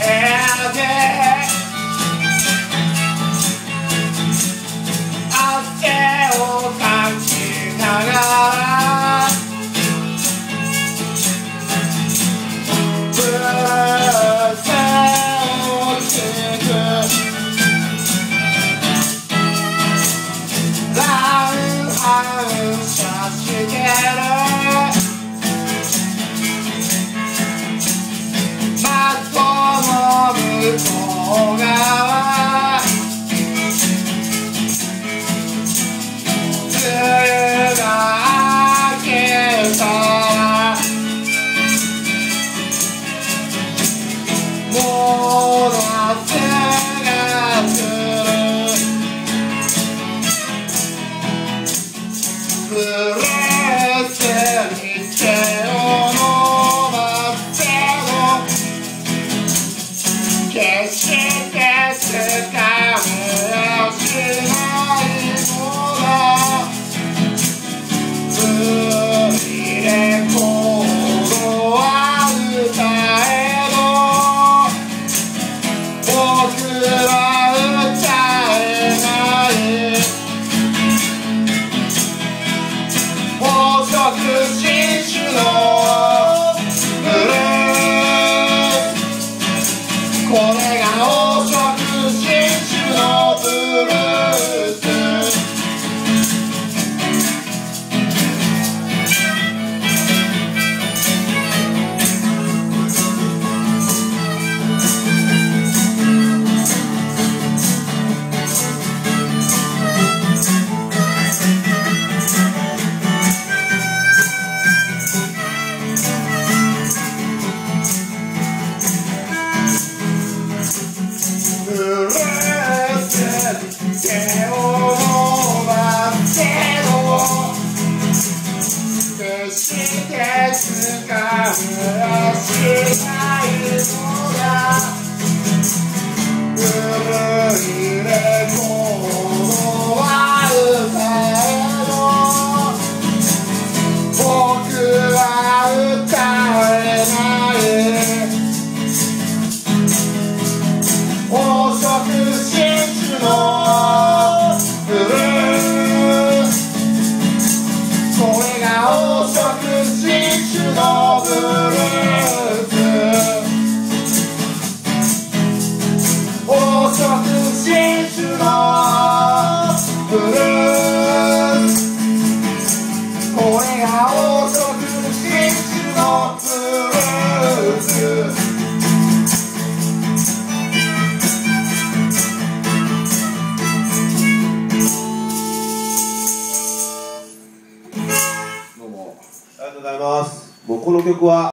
Yeah, yeah. this shit. して使うしないのだ。ありがとうございます。もうこの曲は